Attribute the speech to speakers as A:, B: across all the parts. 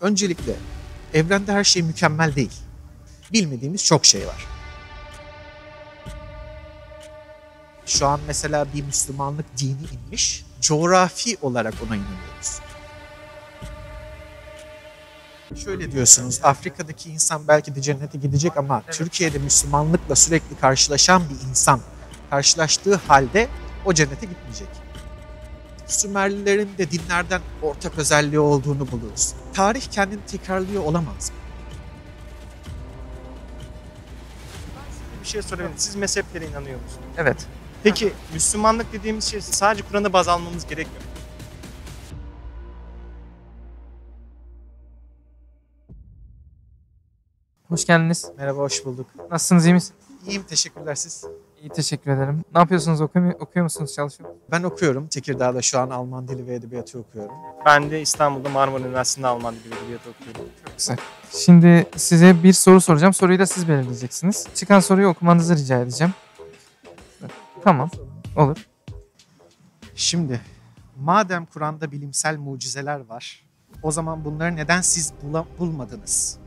A: Öncelikle evrende her şey mükemmel değil. Bilmediğimiz çok şey var. Şu an mesela bir Müslümanlık dini inmiş. Coğrafi olarak ona inanıyoruz. Şöyle diyorsunuz, Afrika'daki insan belki de cennete gidecek ama Türkiye'de Müslümanlıkla sürekli karşılaşan bir insan karşılaştığı halde o cennete gitmeyecek. Sümerlilerin de dinlerden ortak özelliği olduğunu buluruz. Tarih kendini tekrarlıyor olamaz mı?
B: Bir şey sorabilirim. Siz mezheplere inanıyor musunuz?
C: Evet.
B: Peki Müslümanlık dediğimiz şey sadece Kur'an'ı baz almamız gerekmiyor. mu?
C: Hoş geldiniz.
A: Merhaba, hoş bulduk.
C: Nasılsınız, iyi misiniz?
A: İyiyim, teşekkürler siz.
C: İyi, teşekkür ederim. Ne yapıyorsunuz, okuyor, okuyor musunuz, çalışıyor musunuz?
A: Ben okuyorum. Tekirdağ'da şu an Alman dili ve edebiyatı okuyorum.
B: Ben de İstanbul'da Marmara Üniversitesi'nde Alman dili ve edebiyatı okuyorum.
C: Çok güzel. Şimdi size bir soru soracağım. Soruyu da siz belirleyeceksiniz. Çıkan soruyu okumanızı rica edeceğim. Tamam, olur.
A: Şimdi, madem Kur'an'da bilimsel mucizeler var, o zaman bunları neden siz bula- bulmadınız?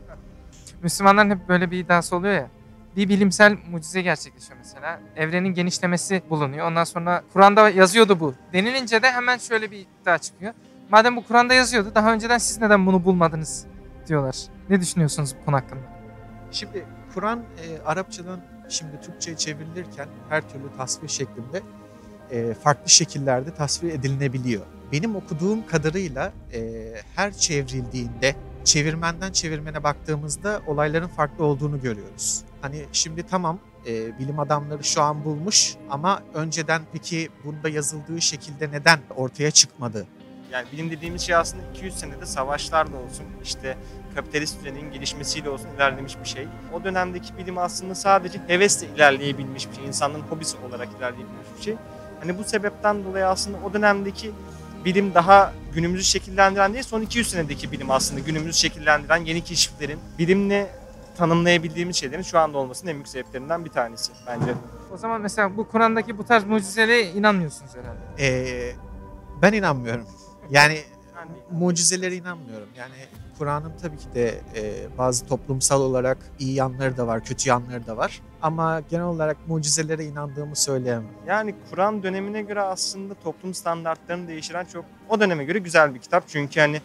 C: Müslümanların hep böyle bir iddiası oluyor ya. Bir bilimsel mucize gerçekleşiyor mesela. Evrenin genişlemesi bulunuyor. Ondan sonra Kur'an'da yazıyordu bu. Denilince de hemen şöyle bir iddia çıkıyor. Madem bu Kur'an'da yazıyordu daha önceden siz neden bunu bulmadınız diyorlar. Ne düşünüyorsunuz bu konu hakkında?
A: Şimdi Kur'an e, Arapçadan şimdi Türkçe'ye çevrilirken her türlü tasvir şeklinde e, farklı şekillerde tasvir edilebiliyor. Benim okuduğum kadarıyla e, her çevrildiğinde çevirmenden çevirmene baktığımızda olayların farklı olduğunu görüyoruz. Hani şimdi tamam e, bilim adamları şu an bulmuş ama önceden peki bunda yazıldığı şekilde neden ortaya çıkmadı?
B: Yani bilim dediğimiz şey aslında 200 senede savaşlarla olsun, işte kapitalist düzenin gelişmesiyle olsun ilerlemiş bir şey. O dönemdeki bilim aslında sadece hevesle ilerleyebilmiş bir şey. İnsanların hobisi olarak ilerleyebilmiş bir şey. Hani bu sebepten dolayı aslında o dönemdeki bilim daha günümüzü şekillendiren değil, son 200 senedeki bilim aslında günümüzü şekillendiren yeni keşiflerin, bilimle tanımlayabildiğimiz şeylerin şu anda olmasının en büyük sebeplerinden bir tanesi bence.
C: O zaman mesela bu Kur'an'daki bu tarz mucizelere inanmıyorsunuz herhalde.
A: E, ben inanmıyorum. Yani
B: Yani
A: mucizelere inanmıyorum. Yani Kur'an'ın tabii ki de e, bazı toplumsal olarak iyi yanları da var, kötü yanları da var. Ama genel olarak mucizelere inandığımı söyleyemem.
B: Yani Kur'an dönemine göre aslında toplum standartlarını değiştiren çok o döneme göre güzel bir kitap. Çünkü hani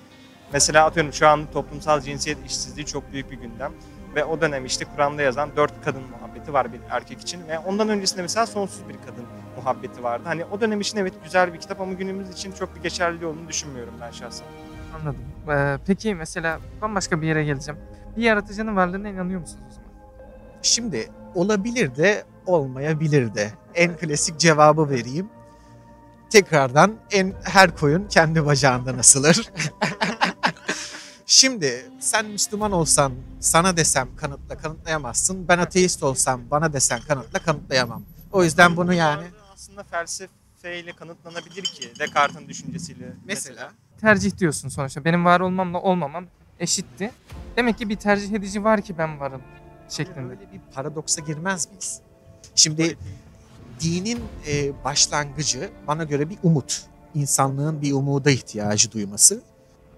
B: mesela atıyorum şu an toplumsal cinsiyet işsizliği çok büyük bir gündem. Ve o dönem işte Kur'an'da yazan dört kadın muhabbeti var bir erkek için. Ve ondan öncesinde mesela sonsuz bir kadın muhabbeti vardı. Hani o dönem için evet güzel bir kitap ama günümüz için çok bir geçerli olduğunu düşünmüyorum ben şahsen.
C: Anladım. Ee, peki mesela bambaşka bir yere geleceğim. Bir yaratıcının varlığına inanıyor musunuz o zaman?
A: Şimdi olabilir de olmayabilir de. En klasik cevabı vereyim. Tekrardan en her koyun kendi bacağından asılır. Şimdi sen Müslüman olsan sana desem kanıtla kanıtlayamazsın. Ben ateist olsam bana desen kanıtla kanıtlayamam. O yüzden bunu yani
B: Aslında felsefeyle kanıtlanabilir ki Descartes'in düşüncesiyle.
A: mesela
C: Tercih diyorsun sonuçta. Benim var olmamla olmamam eşitti. Demek ki bir tercih edici var ki ben varım şeklinde.
A: böyle bir paradoksa girmez miyiz? Şimdi dinin e, başlangıcı bana göre bir umut. İnsanlığın bir umuda ihtiyacı duyması.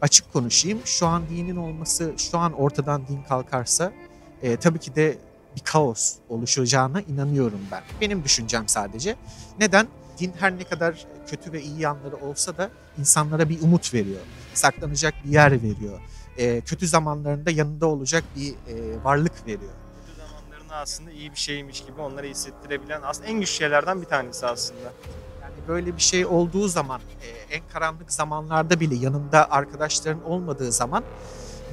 A: Açık konuşayım. Şu an dinin olması, şu an ortadan din kalkarsa e, tabii ki de bir kaos oluşacağına inanıyorum ben. Benim düşüncem sadece. Neden? Din her ne kadar kötü ve iyi yanları olsa da insanlara bir umut veriyor. Saklanacak bir yer veriyor. E, kötü zamanlarında yanında olacak bir e, varlık veriyor.
B: kötü zamanlarını aslında iyi bir şeymiş gibi onlara hissettirebilen aslında en güçlü şeylerden bir tanesi aslında.
A: Böyle bir şey olduğu zaman e, en karanlık zamanlarda bile yanında arkadaşların olmadığı zaman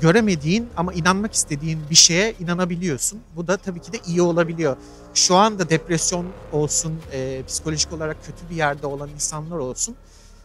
A: göremediğin ama inanmak istediğin bir şeye inanabiliyorsun. Bu da tabii ki de iyi olabiliyor. Şu anda depresyon olsun, e, psikolojik olarak kötü bir yerde olan insanlar olsun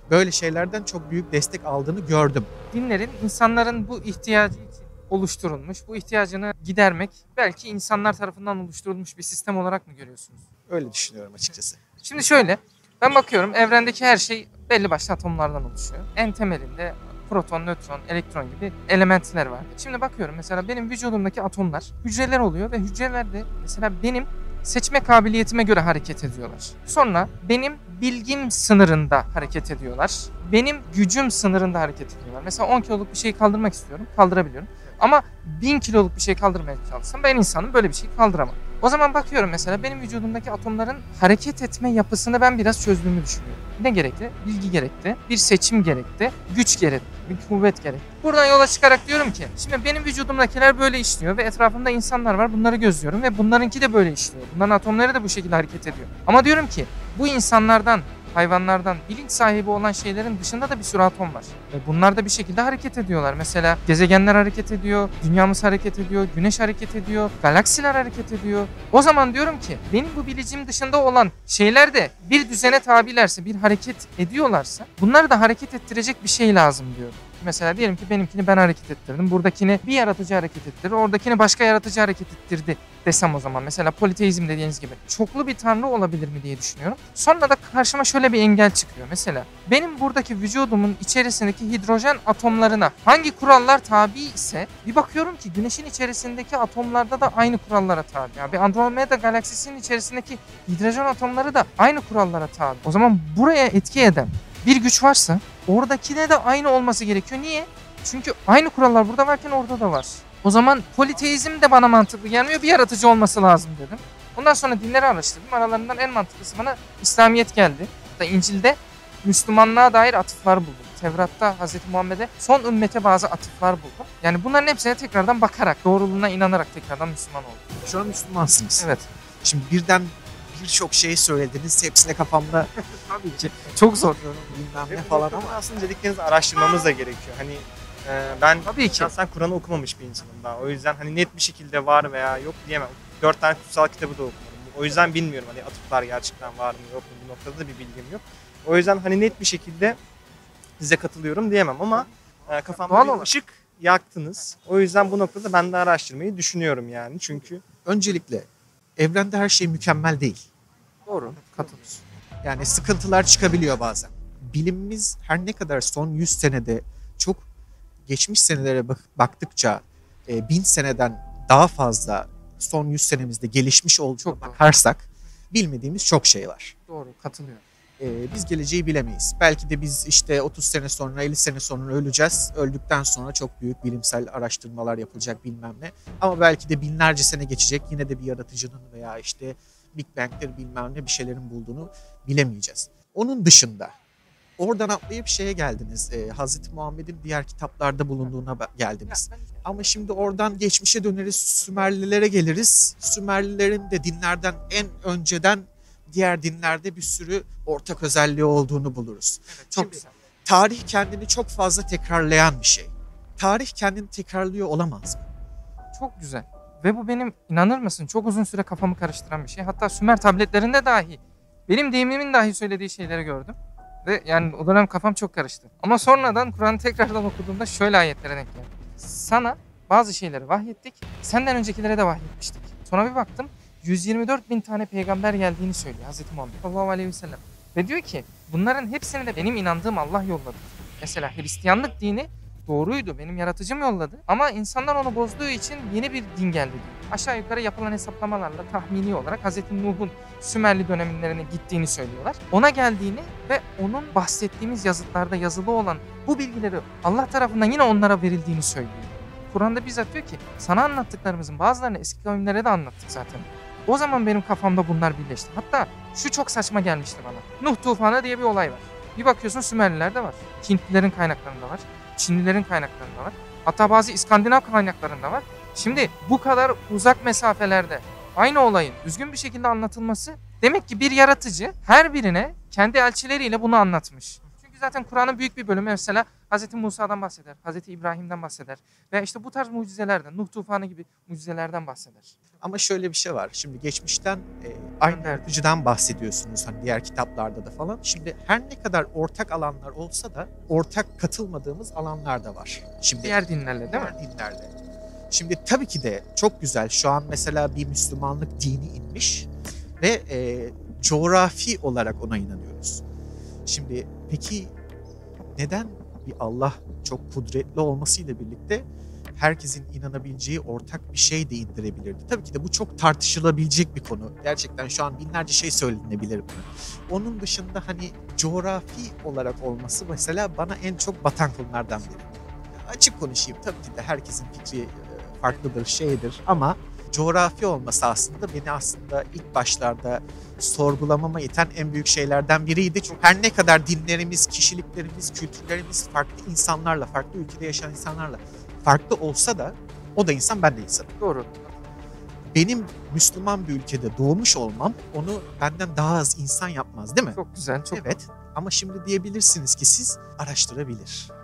A: böyle şeylerden çok büyük destek aldığını gördüm.
C: Dinlerin insanların bu ihtiyacı için oluşturulmuş, bu ihtiyacını gidermek belki insanlar tarafından oluşturulmuş bir sistem olarak mı görüyorsunuz?
A: Öyle düşünüyorum açıkçası.
C: Şimdi şöyle, ben bakıyorum evrendeki her şey belli başlı atomlardan oluşuyor. En temelinde proton, nötron, elektron gibi elementler var. Şimdi bakıyorum mesela benim vücudumdaki atomlar hücreler oluyor ve hücrelerde mesela benim seçme kabiliyetime göre hareket ediyorlar. Sonra benim bilgim sınırında hareket ediyorlar. Benim gücüm sınırında hareket ediyorlar. Mesela 10 kiloluk bir şeyi kaldırmak istiyorum. Kaldırabiliyorum. Ama 1000 kiloluk bir şey kaldırmaya çalışsam ben insanım böyle bir şey kaldıramam. O zaman bakıyorum mesela benim vücudumdaki atomların hareket etme yapısını ben biraz çözdüğümü düşünüyorum. Ne gerekli? Bilgi gerekti, bir seçim gerekti, güç gerekti, bir kuvvet gerekti. Buradan yola çıkarak diyorum ki şimdi benim vücudumdakiler böyle işliyor ve etrafımda insanlar var bunları gözlüyorum ve bunlarınki de böyle işliyor. Bunların atomları da bu şekilde hareket ediyor. Ama diyorum ki bu insanlardan hayvanlardan bilinç sahibi olan şeylerin dışında da bir sürü atom var. Ve bunlar da bir şekilde hareket ediyorlar. Mesela gezegenler hareket ediyor, dünyamız hareket ediyor, güneş hareket ediyor, galaksiler hareket ediyor. O zaman diyorum ki benim bu bilicim dışında olan şeyler de bir düzene tabilerse, bir hareket ediyorlarsa bunları da hareket ettirecek bir şey lazım diyorum. Mesela diyelim ki benimkini ben hareket ettirdim. Buradakini bir yaratıcı hareket ettirdi. Oradakini başka yaratıcı hareket ettirdi desem o zaman. Mesela politeizm dediğiniz gibi. Çoklu bir tanrı olabilir mi diye düşünüyorum. Sonra da karşıma şöyle bir engel çıkıyor. Mesela benim buradaki vücudumun içerisindeki hidrojen atomlarına hangi kurallar tabi ise bir bakıyorum ki güneşin içerisindeki atomlarda da aynı kurallara tabi. Bir Andromeda galaksisinin içerisindeki hidrojen atomları da aynı kurallara tabi. O zaman buraya etki eden bir güç varsa oradakine de aynı olması gerekiyor. Niye? Çünkü aynı kurallar burada varken orada da var. O zaman politeizm de bana mantıklı gelmiyor. Bir yaratıcı olması lazım dedim. Ondan sonra dinleri araştırdım. Aralarından en mantıklısı bana İslamiyet geldi. Da İncil'de Müslümanlığa dair atıflar buldum. Tevrat'ta Hz. Muhammed'e son ümmete bazı atıflar buldum. Yani bunların hepsine tekrardan bakarak, doğruluğuna inanarak tekrardan Müslüman oldum.
A: Şu an Müslümansınız.
C: Evet.
A: Şimdi birden birçok şey söylediniz. Hepsine kafamda
C: Tabii ki. Çok zor.
A: bilmem
B: Ve
A: ne falan ama
B: aslında dediklerinizi araştırmamız da gerekiyor. Hani e, ben
C: Tabii ki.
B: şahsen Kur'an'ı okumamış bir insanım daha. O yüzden hani net bir şekilde var veya yok diyemem. Dört tane kutsal kitabı da okumadım. O yüzden bilmiyorum hani atıflar gerçekten var mı yok mu bu noktada da bir bilgim yok. O yüzden hani net bir şekilde size katılıyorum diyemem ama e, kafamda
C: Doğal
B: bir
C: olarak.
B: ışık yaktınız. O yüzden bu noktada ben de araştırmayı düşünüyorum yani. Çünkü
A: öncelikle evrende her şey mükemmel değil.
C: Doğru. Katılıyorsun.
A: Yani sıkıntılar çıkabiliyor bazen. Bilimimiz her ne kadar son 100 senede çok geçmiş senelere bak- baktıkça e, bin seneden daha fazla son 100 senemizde gelişmiş olduğuna bakarsak bilmediğimiz çok şey var.
C: Doğru. Katılıyorum.
A: E, biz geleceği bilemeyiz. Belki de biz işte 30 sene sonra 50 sene sonra öleceğiz. Öldükten sonra çok büyük bilimsel araştırmalar yapılacak bilmem ne. Ama belki de binlerce sene geçecek yine de bir yaratıcının veya işte Big Bang'tir bilmem ne bir şeylerin bulduğunu bilemeyeceğiz. Onun dışında oradan atlayıp şeye geldiniz. E, Hazreti Muhammed'in diğer kitaplarda bulunduğuna geldiniz. Ama şimdi oradan geçmişe döneriz, Sümerlilere geliriz. Sümerlilerin de dinlerden en önceden diğer dinlerde bir sürü ortak özelliği olduğunu buluruz.
C: Evet, çok güzel.
A: Tarih kendini çok fazla tekrarlayan bir şey. Tarih kendini tekrarlıyor olamaz mı?
C: Çok güzel. Ve bu benim inanır mısın çok uzun süre kafamı karıştıran bir şey. Hatta Sümer tabletlerinde dahi benim deyimimin dahi söylediği şeyleri gördüm. Ve yani o dönem kafam çok karıştı. Ama sonradan Kur'an'ı tekrardan okuduğumda şöyle ayetlere denk geldim. Sana bazı şeyleri vahyettik. Senden öncekilere de vahyetmiştik. Sonra bir baktım 124 bin tane peygamber geldiğini söylüyor Hazreti Muhammed sallallahu aleyhi ve sellem. Ve diyor ki bunların hepsini de benim inandığım Allah yolladı. Mesela Hristiyanlık dini doğruydu. Benim yaratıcım yolladı. Ama insanlar onu bozduğu için yeni bir din geldi. Aşağı yukarı yapılan hesaplamalarla tahmini olarak Hz. Nuh'un Sümerli dönemlerine gittiğini söylüyorlar. Ona geldiğini ve onun bahsettiğimiz yazıtlarda yazılı olan bu bilgileri Allah tarafından yine onlara verildiğini söylüyor. Kur'an'da bizzat diyor ki sana anlattıklarımızın bazılarını eski kavimlere de anlattık zaten. O zaman benim kafamda bunlar birleşti. Hatta şu çok saçma gelmişti bana. Nuh tufanı diye bir olay var. Bir bakıyorsun Sümerliler var. Hintlilerin kaynaklarında var. Çinlilerin kaynaklarında var. Hatta bazı İskandinav kaynaklarında var. Şimdi bu kadar uzak mesafelerde aynı olayın düzgün bir şekilde anlatılması demek ki bir yaratıcı her birine kendi elçileriyle bunu anlatmış. Zaten Kur'an'ın büyük bir bölümü mesela Hz. Musa'dan bahseder, Hz. İbrahim'den bahseder ve işte bu tarz mucizelerden, Nuh tufanı gibi mucizelerden bahseder.
A: Ama şöyle bir şey var. Şimdi geçmişten e, aynı yaratıcıdan bahsediyorsunuz hani diğer kitaplarda da falan. Şimdi her ne kadar ortak alanlar olsa da ortak katılmadığımız alanlar da var. Şimdi
C: Diğer dinlerle değil mi?
A: diğer dinlerde. Şimdi tabii ki de çok güzel. Şu an mesela bir Müslümanlık dini inmiş ve e, coğrafi olarak ona inanıyoruz. Şimdi peki neden bir Allah çok kudretli olmasıyla birlikte herkesin inanabileceği ortak bir şey de indirebilirdi. Tabii ki de bu çok tartışılabilecek bir konu. Gerçekten şu an binlerce şey söylenebilir buna. Onun dışında hani coğrafi olarak olması mesela bana en çok batan konulardan biri. Açık konuşayım tabii ki de herkesin fikri e, farklıdır, şeydir ama coğrafi olması aslında beni aslında ilk başlarda sorgulamama iten en büyük şeylerden biriydi. Çünkü her ne kadar dinlerimiz, kişiliklerimiz, kültürlerimiz farklı insanlarla, farklı ülkede yaşayan insanlarla farklı olsa da o da insan, ben de insanım.
C: Doğru.
A: Benim Müslüman bir ülkede doğmuş olmam onu benden daha az insan yapmaz değil mi?
C: Çok güzel. Çok
A: Evet ama şimdi diyebilirsiniz ki siz araştırabilir.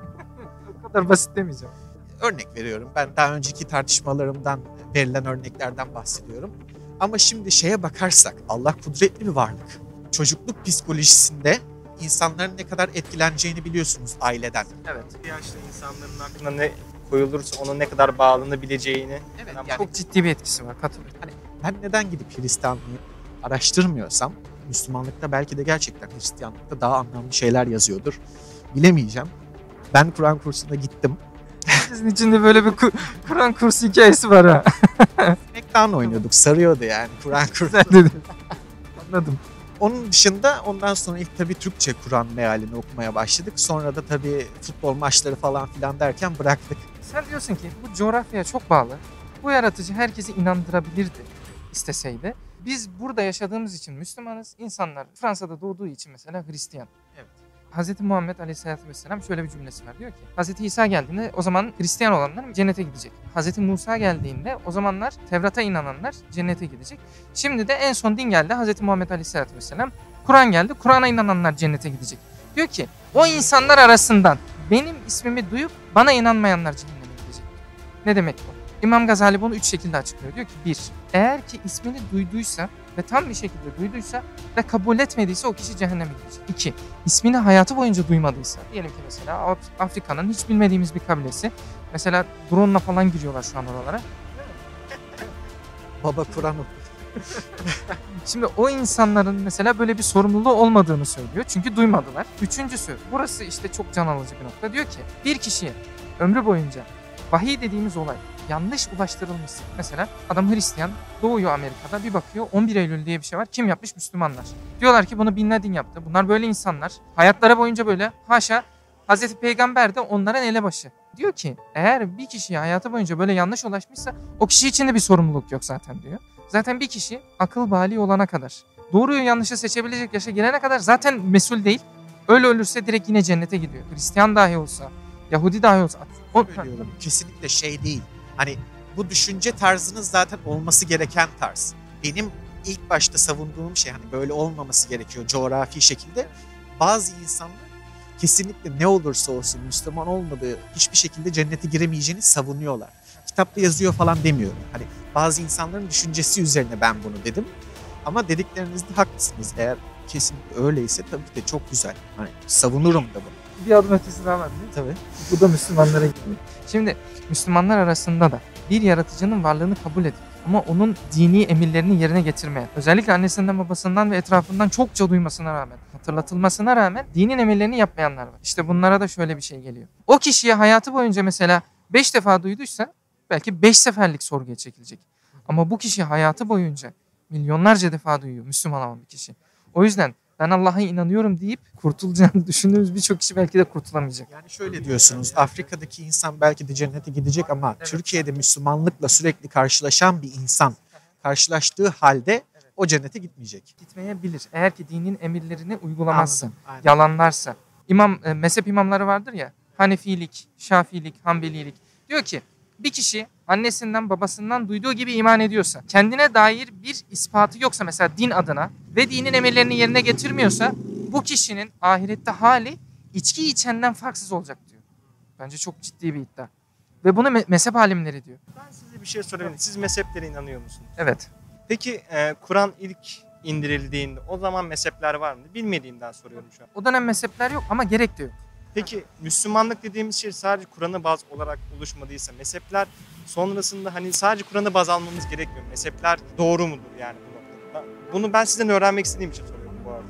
C: O kadar basit demeyeceğim.
A: Örnek veriyorum ben daha önceki tartışmalarımdan verilen örneklerden bahsediyorum. Ama şimdi şeye bakarsak Allah kudretli bir varlık. Çocukluk psikolojisinde insanların ne kadar etkileneceğini biliyorsunuz aileden.
C: Evet.
B: Bir yaşlı insanların aklına ne koyulursa ona ne kadar bağlanabileceğini
A: Evet
B: Yani
A: yani
C: Çok ciddi bir etkisi var. Katılıyorum.
A: ben neden gidip Hristiyanlığı araştırmıyorsam Müslümanlıkta belki de gerçekten Hristiyanlıkta daha anlamlı şeyler yazıyordur. Bilemeyeceğim. Ben Kur'an kursuna gittim.
C: Sizin içinde böyle bir Ku- Kur'an kursu hikayesi var ha.
A: Smackdown oynuyorduk. Sarıyordu yani Kur'an kursu.
C: Dedin. Anladım.
A: Onun dışında ondan sonra ilk tabii Türkçe Kur'an mealini okumaya başladık. Sonra da tabii futbol maçları falan filan derken bıraktık.
C: Sen diyorsun ki bu coğrafyaya çok bağlı. Bu yaratıcı herkesi inandırabilirdi isteseydi. Biz burada yaşadığımız için Müslümanız. İnsanlar Fransa'da doğduğu için mesela Hristiyan. Hz. Muhammed Aleyhisselatü Vesselam şöyle bir cümlesi var. Diyor ki Hz. İsa geldiğinde o zaman Hristiyan olanlar cennete gidecek. Hz. Musa geldiğinde o zamanlar Tevrat'a inananlar cennete gidecek. Şimdi de en son din geldi Hz. Muhammed Aleyhisselatü Vesselam. Kur'an geldi. Kur'an'a inananlar cennete gidecek. Diyor ki o insanlar arasından benim ismimi duyup bana inanmayanlar cehenneme gidecek. Ne demek bu? İmam Gazali bunu üç şekilde açıklıyor. Diyor ki bir, eğer ki ismini duyduysa ve tam bir şekilde duyduysa ve kabul etmediyse o kişi cehenneme gidecek. İki, ismini hayatı boyunca duymadıysa. Diyelim ki mesela Af- Afrika'nın hiç bilmediğimiz bir kabilesi. Mesela drone'la falan giriyorlar şu an oralara.
A: Baba Kur'an.
C: Şimdi o insanların mesela böyle bir sorumluluğu olmadığını söylüyor. Çünkü duymadılar. Üçüncüsü, burası işte çok can alıcı bir nokta. Diyor ki bir kişiye ömrü boyunca vahiy dediğimiz olay yanlış ulaştırılmışsa. Mesela adam Hristiyan doğuyor Amerika'da bir bakıyor 11 Eylül diye bir şey var. Kim yapmış? Müslümanlar. Diyorlar ki bunu Bin Laden yaptı. Bunlar böyle insanlar. Hayatları boyunca böyle. Haşa Hazreti Peygamber de onların elebaşı. Diyor ki eğer bir kişiye hayatı boyunca böyle yanlış ulaşmışsa o kişi için de bir sorumluluk yok zaten diyor. Zaten bir kişi akıl bali olana kadar, doğruyu yanlışı seçebilecek yaşa gelene kadar zaten mesul değil. Öyle ölürse direkt yine cennete gidiyor. Hristiyan dahi olsa, Yahudi dahi olsa. O.
A: Kesinlikle şey değil. Hani bu düşünce tarzınız zaten olması gereken tarz. Benim ilk başta savunduğum şey hani böyle olmaması gerekiyor coğrafi şekilde. Bazı insanlar kesinlikle ne olursa olsun Müslüman olmadığı hiçbir şekilde cennete giremeyeceğini savunuyorlar. Kitapta yazıyor falan demiyorum. Hani bazı insanların düşüncesi üzerine ben bunu dedim. Ama dediklerinizde haklısınız. Eğer kesinlikle öyleyse tabii ki de çok güzel. Hani savunurum da bunu.
C: Bir adım ötesi daha var değil?
A: Tabii.
C: Bu da Müslümanlara gidiyor. Şimdi Müslümanlar arasında da bir yaratıcının varlığını kabul edip ama onun dini emirlerini yerine getirmeyen, özellikle annesinden babasından ve etrafından çokça duymasına rağmen, hatırlatılmasına rağmen dinin emirlerini yapmayanlar var. İşte bunlara da şöyle bir şey geliyor. O kişiye hayatı boyunca mesela 5 defa duyduysa belki 5 seferlik sorguya çekilecek. Ama bu kişi hayatı boyunca milyonlarca defa duyuyor Müslüman olan bir kişi. O yüzden ben Allah'a inanıyorum deyip kurtulacağını düşündüğümüz birçok kişi belki de kurtulamayacak.
A: Yani şöyle diyorsunuz Afrika'daki insan belki de cennete gidecek ama Türkiye'de Müslümanlıkla sürekli karşılaşan bir insan karşılaştığı halde o cennete gitmeyecek.
C: Gitmeyebilir. Eğer ki dinin emirlerini uygulamazsa,
A: Anladım, aynen.
C: yalanlarsa. İmam, e, mezhep imamları vardır ya, Hanefilik, Şafilik, Hanbelilik. Diyor ki bir kişi annesinden babasından duyduğu gibi iman ediyorsa, kendine dair bir ispatı yoksa mesela din adına ve dinin emirlerini yerine getirmiyorsa bu kişinin ahirette hali içki içenden farksız olacak diyor. Bence çok ciddi bir iddia. Ve bunu me- mezhep alimleri diyor.
B: Ben size bir şey sorabilirim. Siz mezheplere inanıyor musunuz?
C: Evet.
B: Peki e, Kur'an ilk indirildiğinde o zaman mezhepler var mı? Bilmediğimden soruyorum şu an.
C: O dönem mezhepler yok ama gerek de yok.
B: Peki Müslümanlık dediğimiz şey sadece Kur'an'ı baz olarak oluşmadıysa mezhepler sonrasında hani sadece Kur'an'ı baz almamız gerekmiyor. Mezhepler doğru mudur yani bu noktada? Bunu ben sizden öğrenmek istediğim için soruyorum bu arada.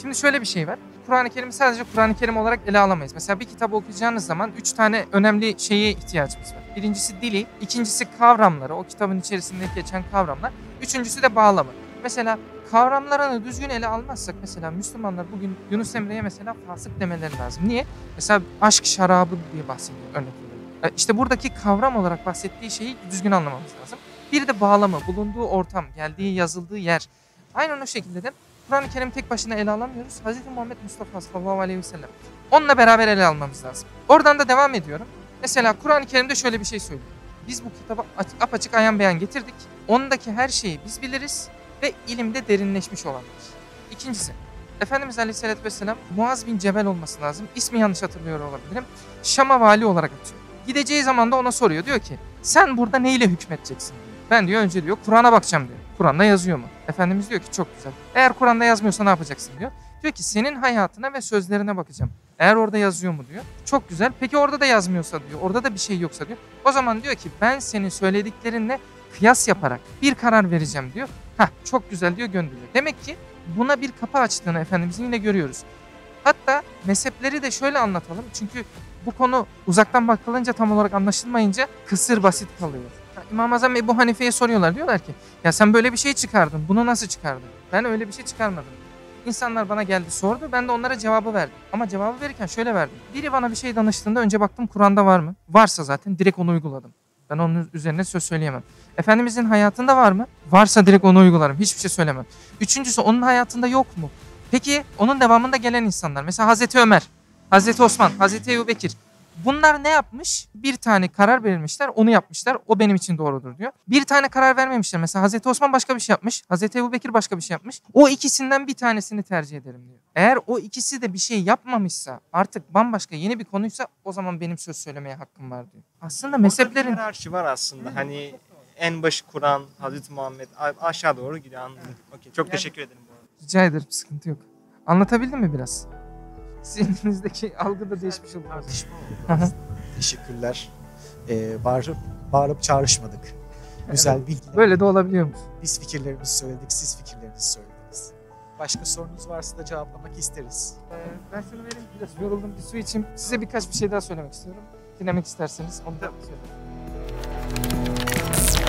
C: Şimdi şöyle bir şey var. Kur'an-ı Kerim'i sadece Kur'an-ı Kerim olarak ele alamayız. Mesela bir kitabı okuyacağınız zaman üç tane önemli şeye ihtiyacımız var. Birincisi dili, ikincisi kavramları, o kitabın içerisinde geçen kavramlar. Üçüncüsü de bağlamı. Mesela kavramlarını düzgün ele almazsak mesela Müslümanlar bugün Yunus Emre'ye mesela fasık demeleri lazım. Niye? Mesela aşk şarabı diye bahsediyor örnek veriyorum. E, İşte buradaki kavram olarak bahsettiği şeyi düzgün anlamamız lazım. Bir de bağlamı, bulunduğu ortam, geldiği yazıldığı yer. Aynen o şekilde de Kur'an-ı Kerim tek başına ele alamıyoruz. Hz. Muhammed Mustafa sallallahu aleyhi ve sellem. Onunla beraber ele almamız lazım. Oradan da devam ediyorum. Mesela Kur'an-ı Kerim'de şöyle bir şey söylüyor. Biz bu kitabı aç- apaçık ayan beyan getirdik. Ondaki her şeyi biz biliriz ve ilimde derinleşmiş olanlar. İkincisi, Efendimiz Aleyhisselatü Vesselam Muaz bin Cebel olması lazım. İsmi yanlış hatırlıyor olabilirim. Şam'a vali olarak atıyor. Gideceği zaman da ona soruyor. Diyor ki sen burada neyle hükmedeceksin? Ben diyor önce diyor Kur'an'a bakacağım diyor. Kur'an'da yazıyor mu? Efendimiz diyor ki çok güzel. Eğer Kur'an'da yazmıyorsa ne yapacaksın diyor. Diyor ki senin hayatına ve sözlerine bakacağım. Eğer orada yazıyor mu diyor. Çok güzel. Peki orada da yazmıyorsa diyor. Orada da bir şey yoksa diyor. O zaman diyor ki ben senin söylediklerinle kıyas yaparak bir karar vereceğim diyor. Hah çok güzel diyor gönderiyor. Demek ki buna bir kapı açtığını Efendimizin yine görüyoruz. Hatta mezhepleri de şöyle anlatalım. Çünkü bu konu uzaktan bakılınca tam olarak anlaşılmayınca kısır basit kalıyor. İmam Azam Ebu Hanife'ye soruyorlar. Diyorlar ki ya sen böyle bir şey çıkardın. Bunu nasıl çıkardın? Ben öyle bir şey çıkarmadım. İnsanlar bana geldi sordu. Ben de onlara cevabı verdim. Ama cevabı verirken şöyle verdim. Biri bana bir şey danıştığında önce baktım Kur'an'da var mı? Varsa zaten direkt onu uyguladım. Ben onun üzerine söz söyleyemem. Efendimizin hayatında var mı? Varsa direkt onu uygularım. Hiçbir şey söylemem. Üçüncüsü onun hayatında yok mu? Peki onun devamında gelen insanlar. Mesela Hazreti Ömer, Hazreti Osman, Hazreti Ebu Bekir. Bunlar ne yapmış? Bir tane karar verilmişler, onu yapmışlar. O benim için doğrudur diyor. Bir tane karar vermemişler. Mesela Hazreti Osman başka bir şey yapmış. Hazreti Ebu Bekir başka bir şey yapmış. O ikisinden bir tanesini tercih ederim diyor. Eğer o ikisi de bir şey yapmamışsa, artık bambaşka yeni bir konuysa o zaman benim söz söylemeye hakkım var diyor. Aslında mezheplerin...
B: hiyerarşi var aslında. Hani en başı Kur'an, Hazreti Muhammed aşağı doğru gidiyor anladım. Okey. Çok
C: Yani-
B: teşekkür ederim bu arada.
C: Rica ederim sıkıntı yok. Anlatabildim mi biraz? Zihninizdeki algı da değişmiş oldu.
A: Tartışma oldu. Teşekkürler. Ee, bağırıp, bağırıp çağrışmadık. Güzel bilgiler.
C: Böyle de olabiliyormuş.
A: Biz fikirlerimizi söyledik, siz fikirlerinizi söylediniz. Başka sorunuz varsa da cevaplamak isteriz.
C: Ee, ben şunu vereyim biraz yoruldum bir su içeyim. Size birkaç bir şey daha söylemek istiyorum. Dinlemek isterseniz onu da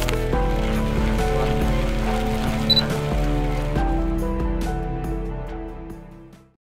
C: Bye.